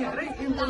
23